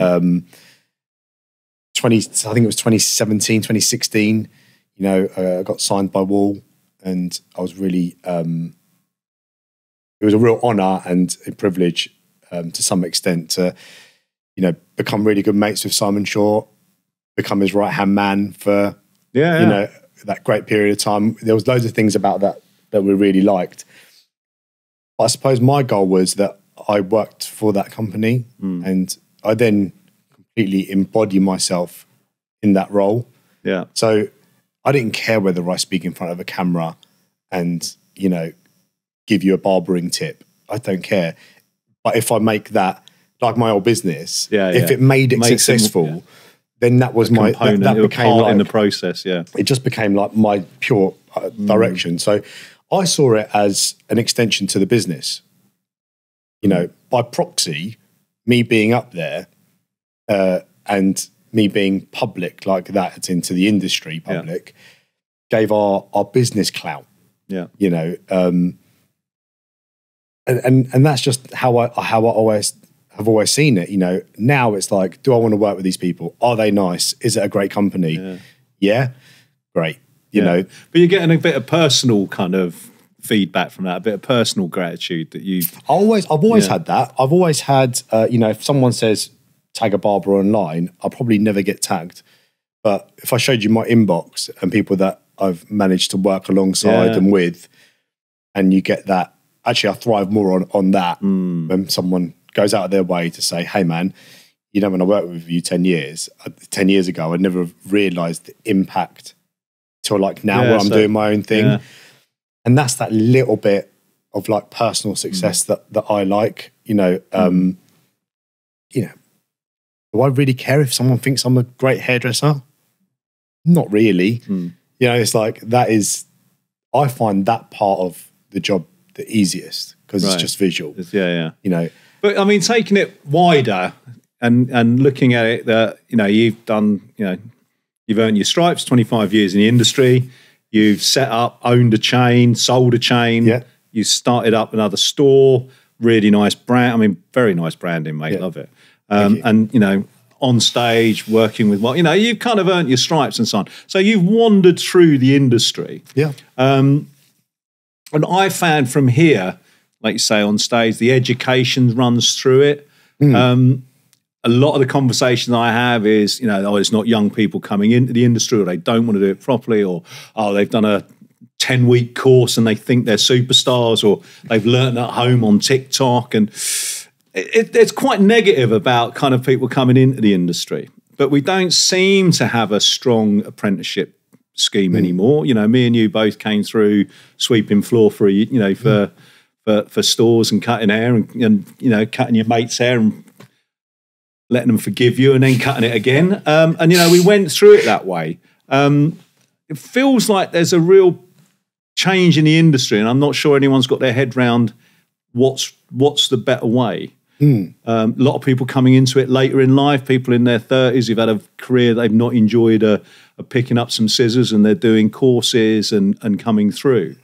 Um, 20, I think it was 2017, 2016, you know, uh, I got signed by Wahl and I was really, um, it was a real honor and a privilege um, to some extent to, you know, become really good mates with Simon Shaw, become his right hand man for, Yeah. you know, that great period of time. There was loads of things about that that we really liked. But I suppose my goal was that I worked for that company hmm. and I then completely embody myself in that role. yeah. So I didn't care whether I speak in front of a camera and, you know, give you a barbering tip. I don't care. But if I make that like my old business, Yeah, if yeah. it made it successful, yeah. then that was my that, that became part like in the process. Yeah. it just became like my pure uh, direction. So I saw it as an extension to the business. You know, by proxy, me being up there uh, and me being public like that into the industry public gave our our business clout. Yeah. You know, um, and, and and that's just how I how I always have always seen it. You know, now it's like, do I want to work with these people? Are they nice? Is it a great company? Yeah. yeah, great. You Yeah. know, But you're getting a bit of personal kind of feedback from that, a bit of personal gratitude that you. I always, I've always Yeah. had that. I've always had, uh, you know, if someone says tag a barber online, I'll probably never get tagged. But if I showed you my inbox and people that I've managed to work alongside and with, and you get that, actually, I thrive more on on that Hmm. when someone goes out of their way to say, "Hey, man." You know, when I worked with you ten years, uh, ten years ago, I never realised the impact till like now, Yeah, where I'm so- doing my own thing Yeah. and that's that little bit of like personal success that that I like. You know, um, you know, do I really care if someone thinks I'm a great hairdresser? Not really. Mm. You know, it's like that is. I find that part of the job the easiest because Right. it's just visual. It's- Yeah. Yeah. You know, But I mean, taking it wider and and looking at it, that you know, you've done, you know, you've earned your stripes, twenty five years in the industry. You've set up, owned a chain, sold a chain. Yeah. You started up another store. Really nice brand. I mean, very nice branding, mate. Yeah. Love it. Um, you. and you know, on stage, working with what you know, you've kind of earned your stripes and so on. So you've wandered through the industry. yeah, And I found from here, like you say on stage, the education runs through it. Hmm. Um, a lot of the conversation I have is, you know, oh, it's not young people coming into the industry or they don't want to do it properly or, oh, they've done a 10 week course and they think they're superstars or they've learned at home on TikTok. And it, it, it's quite negative about kind of people coming into the industry. But we don't seem to have a strong apprenticeship scheme hmm. anymore. You know, me and you both came through sweeping floor for a, you know for hmm. For, for stores and cutting hair and, and you know cutting your mate's hair and letting them forgive you and then cutting it again. Um, and you know we went through it that way. Um, it feels like there's a real change in the industry, and I'm not sure anyone's got their head round what's what's the better way. Um, a lot of people coming into it later in life, people in their 30s who've had a career they've not enjoyed, are, are picking up some scissors and they're doing courses and, and coming through.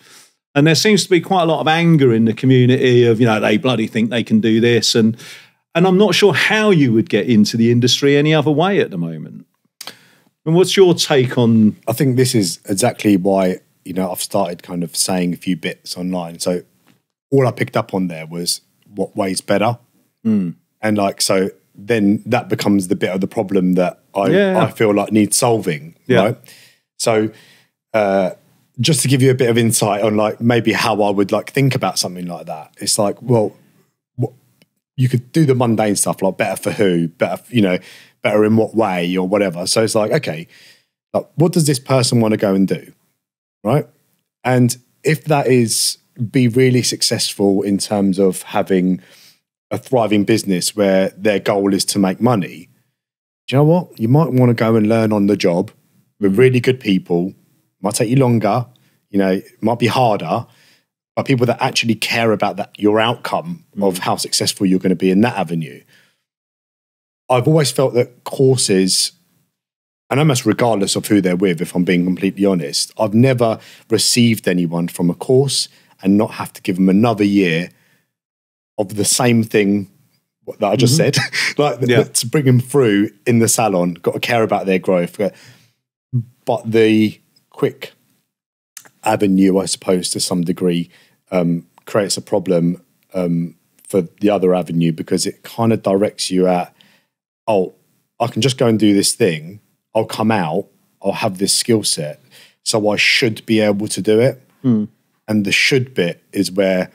And there seems to be quite a lot of anger in the community of, you know, they bloody think they can do this. And, and I'm not sure how you would get into the industry any other way at the moment. And what's your take on? I think this is exactly why you know I've started kind of saying a few bits online. So all I picked up on there was what way's better, and like so then that becomes the bit of the problem that I Yeah. I feel like needs solving. Yeah. Right. So uh, just to give you a bit of insight on like maybe how I would like think about something like that, it's like well. what- You could do the mundane stuff like better for who, better, you know, better in what way or whatever. So it's like, okay, like, what does this person want to go and do? Right. And if that is be really successful in terms of having a thriving business where their goal is to make money, do you know what? You might want to go and learn on the job with really good people. Might take you longer, you know, it might be harder, but people that actually care about that your outcome mm. of how successful you're going to be in that avenue. I've always felt that courses and almost regardless of who they're with, if I'm being completely honest, I've never received anyone from a course and not have to give them another year of the same thing that I just mm-hmm. said, like. Yeah. to bring them through in the salon. Got to care about their growth, but the quick avenue, I suppose, to some degree, um, creates a problem um, for the other avenue because it kind of directs you at, oh, I can just go and do this thing. I'll come out. I'll have this skill set, so I should be able to do it. And the should bit is where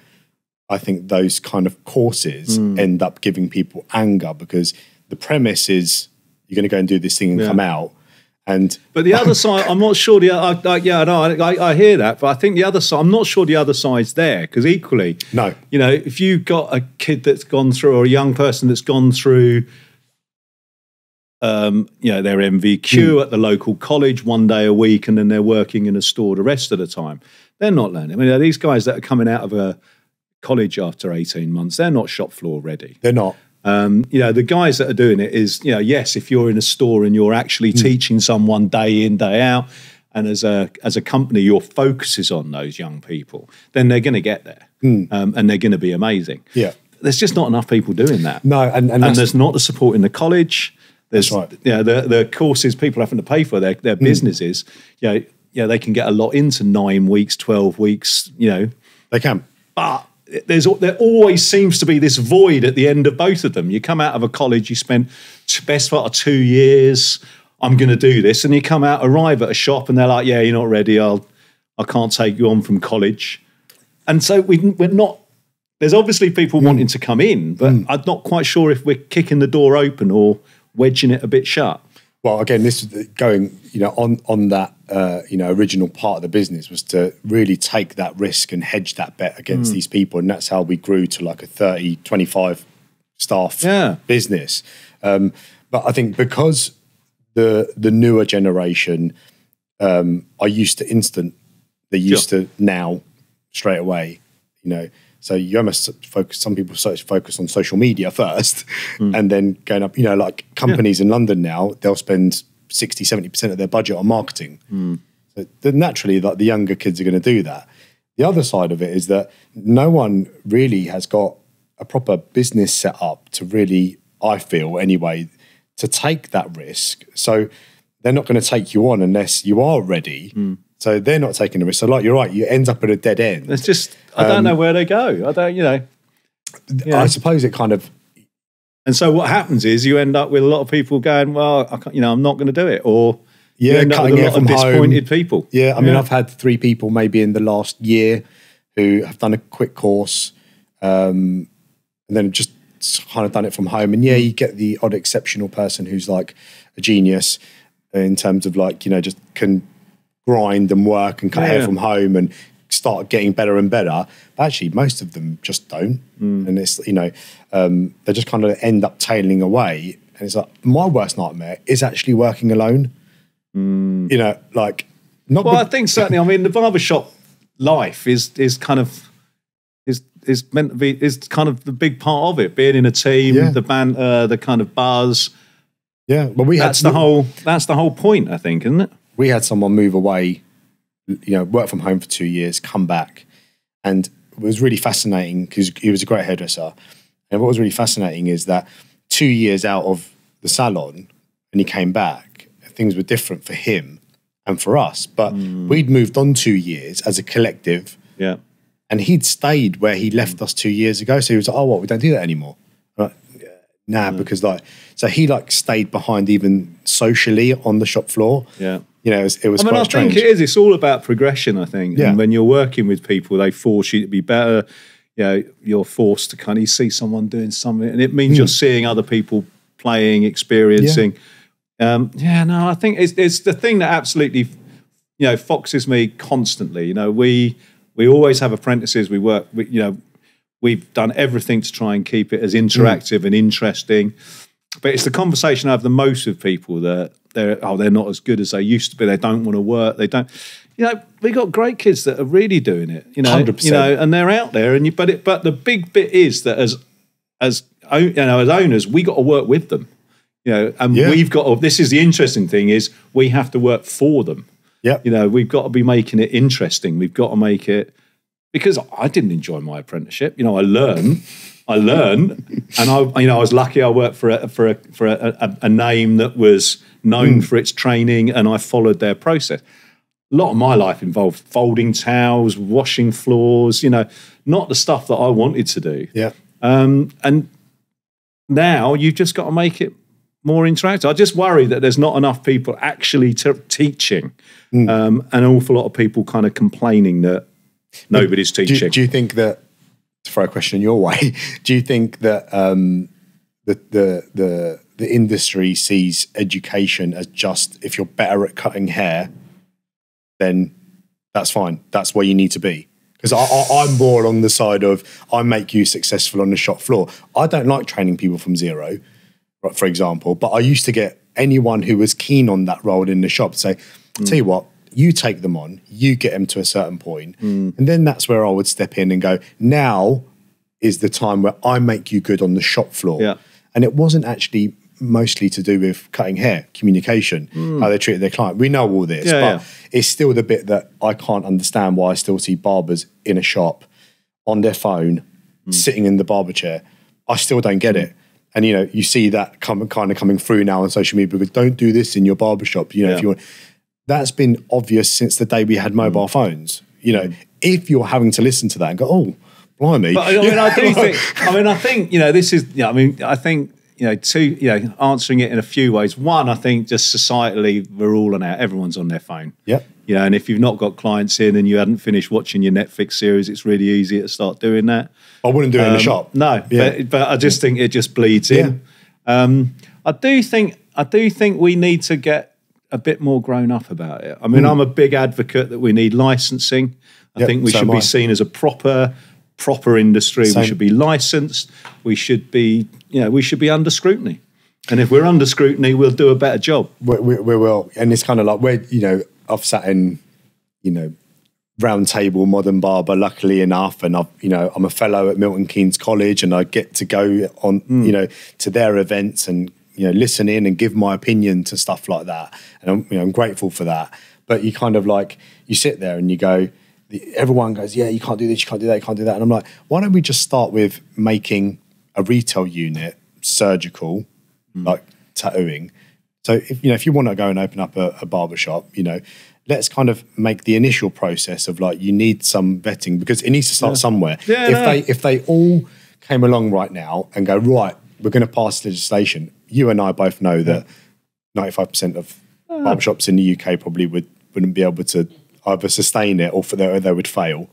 I think those kind of courses end up giving people anger because the premise is you're going to go and do this thing and Yeah. come out. And But the other side, I'm not sure. The I, I, yeah, no, I, I hear that, but I think the other side, I'm not sure the other side's there because equally, no, you know, if you've got a kid that's gone through or a young person that's gone through, um, you know, their NVQ at the local college one day a week, and then they're working in a store the rest of the time, they're not learning. I mean, these guys that are coming out of a college after 18 months, they're not shop floor ready. they're not. Um, you know, the guys that are doing it is, you know, yes, if you're in a store and you're actually teaching someone day in, day out, and as a as a company, your focus is on those young people, then they're going to get there, um, and they're going to be amazing. Yeah. There's just not enough people doing that, No, and, and, and there's not the support in the college. There's, That's right. you know, the the courses people are having to pay for their their businesses. You know, you know, they can get a lot into nine weeks, twelve weeks. You know, they can. but there's there always seems to be this void at the end of both of them. You come out of a college, you spent t- best part of two years. I'm going to do this, and you come out, arrive at a shop, and they're like, "Yeah, you're not ready. I'll, I can't take you on from college." And so we, we're not. There's obviously people wanting to come in, but hmm. I'm not quite sure if we're kicking the door open or wedging it a bit shut. Well, again, this is going, you know, on on that, uh, you know, original part of the business was to really take that risk and hedge that bet Mm. against these people, and that's how we grew to like a 30, 25 staff Yeah. business. Um, but I think because the the newer generation um, are used to instant, they're used to now straight away. You know, so you almost focus. Some people focus on social media first, hmm. and then going up. You know, like companies in London now, they'll spend 60 70 percent of their budget on marketing. Hmm. So then naturally, like the younger kids are going to do that. The other side of it is that no one really has got a proper business set up to really, I feel anyway, to take that risk. So they're not going to take you on unless you are ready. Hmm. So they're not taking the risk. So like you're right, you end up at a dead end. It's just I don't know where they go. I don't, you know. I suppose it kind of And so what happens is you end up with a lot of people going, "Well, I can't, you know, I'm not going to do it," or you Yeah, end up with cutting a lot of from home. disappointed people. Yeah, I mean, Yeah. I've had three people maybe in the last year who have done a quick course um, and then just kind of done it from home. And yeah, you get the odd exceptional person who's like a genius in terms of like, you know, just can grind and work and cut hair Yeah. from home and start getting better and better. But actually, most of them just don't. Mm. And it's, you know, um, they just kind of end up tailing away. And it's like, my worst nightmare is actually working alone. You know, like, not Mm. Well, I think certainly. I mean, the barbershop life is is kind of is is meant to be is kind of the big part of it. Being in a team, Yeah. the banter, the kind of buzz. Yeah, well, we had That's the whole. That's the whole point, I think, isn't it? We had someone move away, you know, work from home for two years, come back, and it was really fascinating because he was a great hairdresser. And what was really fascinating is that two years out of the salon, and he came back, things were different for him and for us. But mm. we'd moved on two years as a collective, Yeah. and he'd stayed where he left us two years ago. So he was like, "Oh, what? We don't do that anymore." Like, nah, because like, so he like stayed behind even socially on the shop floor. Yeah. You know, it was, it was I mean, I strange. think it is. It's all about progression. I think. Yeah. And when you're working with people, they force you to be better. You know, you're forced to kind of see someone doing something, and it means you're seeing other people playing, experiencing. Um, yeah, no, I think it's it's the thing that absolutely, you know, foxes me constantly. You know, we we always have apprentices. We work. We, you know, we've done everything to try and keep it as interactive and interesting. But it's the conversation I have the most with people that they're oh they're not as good as they used to be. They don't want to work. They don't. You know, we got great kids that are really doing it. You know, 100%. you know, and they're out there. And you, but it, but the big bit is that as as you know as owners, we got to work with them. You know, and Yeah. we've got. To, this is the interesting thing is we have to work for them. Yeah. You know, we've got to be making it interesting. We've got to make it because I didn't enjoy my apprenticeship. You know, I learn, I learn, and I, you know, I was lucky. I worked for a for a for a, a, a name that was known for its training, and I followed their process. A lot of my life involved folding towels, washing floors. You know, not the stuff that I wanted to do. Yeah. Um, and now you've just got to make it more interactive. I just worry that there's not enough people actually t- teaching, um, an awful lot of people kind of complaining that nobody's teaching. do you think that to throw a question your way? Do you think that um, the the the the industry sees education as just if you're better at cutting hair, then that's fine. That's where you need to be. Because I, I'm more along the side of I make you successful on the shop floor. I don't like training people from zero, for example. But I used to get anyone who was keen on that role in the shop say, "Tell you what, you take them on, you get them to a certain point, mm. and then that's where I would step in and go. Now is the time where I make you good on the shop floor. Yeah. And it wasn't actually mostly to do with cutting hair, communication, mm. how they treated their client. We know all this, Yeah, but yeah. it's still the bit that I can't understand why I still see barbers in a shop on their phone, mm. sitting in the barber chair. I still don't get it. And you know, you see that come, kind of coming through now on social media because don't do this in your barbershop. You know, if you want that's been obvious since the day we had mobile Mm. phones. You know, if you're having to listen to that and go, oh, blimey. But I mean, I do think. I mean, I think you know, this is. Yeah, I mean, I think you know, two. You know, answering it in a few ways. One, I think just societally, we're all on our. Everyone's on their phone. Yep. You know, and if you've not got clients in and you hadn't finished watching your Netflix series, it's really easy to start doing that. I wouldn't do it in the shop. Um, No, Yeah. but, but I just think it just bleeds in. Um, I do think I do think we need to get a bit more grown up about it. I mean, hmm. I'm a big advocate that we need licensing. I Yep, think we so should be seen as a proper proper industry. Same. We should be licensed. We should be you know we should be under scrutiny. And if we're under scrutiny, we'll do a better job. we, we, we will. And it's kind of like where, you know, I've sat in, you know, round table modern barber, luckily enough. And I've, you know, I'm a fellow at Milton Keynes College and I get to go on, hmm. you know, to their events and, you know, listen in and give my opinion to stuff like that. And I'm, you know, I'm grateful for that. But you kind of like, you sit there and you go, the- everyone goes, yeah, you can't do this, you can't do that, you can't do that. And I'm like, why don't we just start with making a retail unit surgical, mm. like tattooing. So if you know if you want to go and open up a, a barber shop, you know, let's kind of make the initial process of like you need some vetting because it needs to start somewhere. Yeah, if no. they if they all came along right now and go right, we're going to pass legislation. You and I both know that ninety five percent of barbershops in the UK probably would wouldn't be able to either sustain it or for they, they would fail.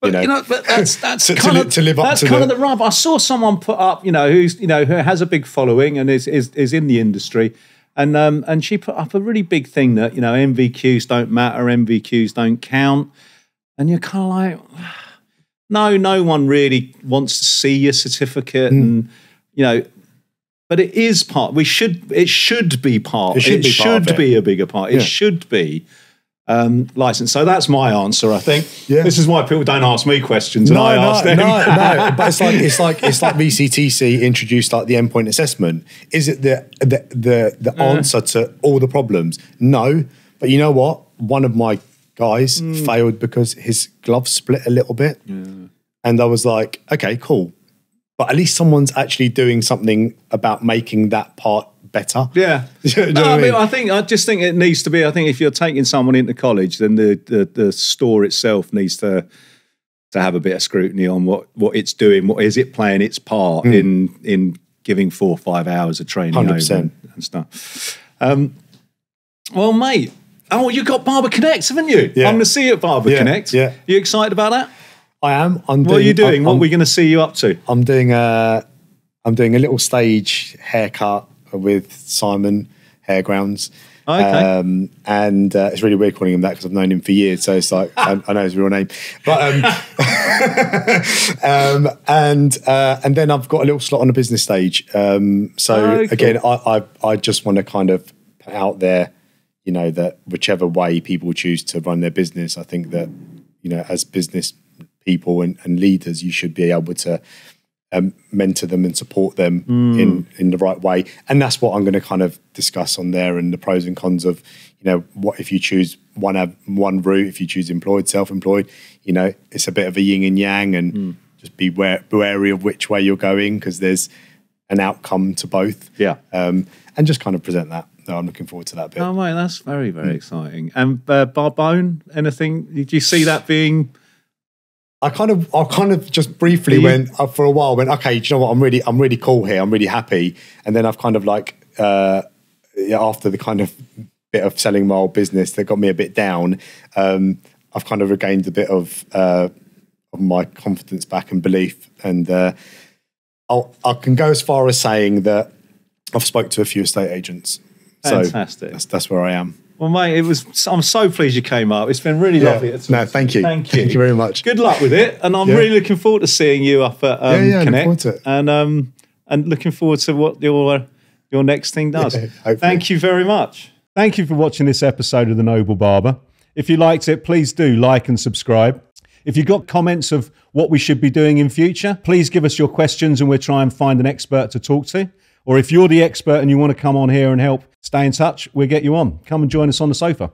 But, you know, but that's that's To- to kind li- of to live up that's to kind the- of the rub. I saw someone put up, you know, who's you know who has a big following and is is, is in the industry, and um and she put up a really big thing that you know NVQs don't matter, NVQs don't count, and you're kind of like, no, no one really wants to see your certificate, Hmm. and you know. But it is part. We should. It should be part. It should be part of should it. be a bigger part. It Yeah. should be um, license. So that's my answer. I think. Yeah. This is why people don't ask me questions, and No, I no, ask them. no, no. But it's like it's like it's like VTCT introduced like the endpoint assessment. Is it the the the, the answer to all the problems? No. But you know what? One of my guys Hmm. failed because his glove split a little bit, and I was like, okay, cool. But at least someone's actually doing something about making that part better. Yeah. You know no, I mean, mean? I think I just think it needs to be. I think if you're taking someone into college, then the the, the store itself needs to to have a bit of scrutiny on what what it's doing. What is it playing its part Hmm. in in giving four or five hours of training 100%. and, and stuff. Um, well, mate. Oh, you got Barber Connect, haven't you? Yeah. I'm going to see you at Barber Yeah, Connect. yeah. You excited about that? I am. I'm What are you doing? I'm- what are we going to see you up to? I'm doing a I'm doing a little stage haircut with Simon Hairgrounds. Okay. Um, and uh, it's really weird calling him that because I've known him for years. So it's like I, I know his real name, but um, um, and uh, and then I've got a little slot on a business stage. Um, so Oh, cool. again, I, I I just want to kind of put out there, you know, that whichever way people choose to run their business, I think that you know, as business people and, and leaders, you should be able to um, mentor them and support them in in the right way. And that's what I'm going to kind of discuss on there and the pros and cons of you know what if you choose one one route, if you choose employed, self-employed, you know it's a bit of a yin and yang, and just be wary of which way you're going because there's an outcome to both. Yeah. um, and just kind of present that. No, I'm looking forward to that bit. Oh, mate, that's very, very exciting. And uh, Barbone, anything? Did you see that being? I kind of, I kind of just briefly You- went uh, for a while. Went, okay, do you know what? I'm really, I'm really cool here. I'm really happy. And then I've kind of like, uh, yeah, after the kind of bit of selling my old business that got me a bit down, um, I've kind of regained a bit of, uh, of my confidence back and belief. And uh, I'll, I can go as far as saying that I've spoke to a few estate agents. Fantastic. So that's, that's where I am. Well, mate, it was. I'm so pleased you came up. It's been really Yeah. lovely. No, thank you. Thank you. Thank you very much. Good luck with it, and I'm Yeah. really looking forward to seeing you up at um, Yeah, yeah, Connect, forward to it. and um, and looking forward to what your your next thing does. Thank you very much. Thank you for watching this episode of The Noble Barber. If you liked it, please do like and subscribe. If you've got comments of what we should be doing in future, please give us your questions and we'll try and find an expert to talk to. Or if you're the expert and you want to come on here and help stay in touch, we'll get you on. Come and join us on the sofa.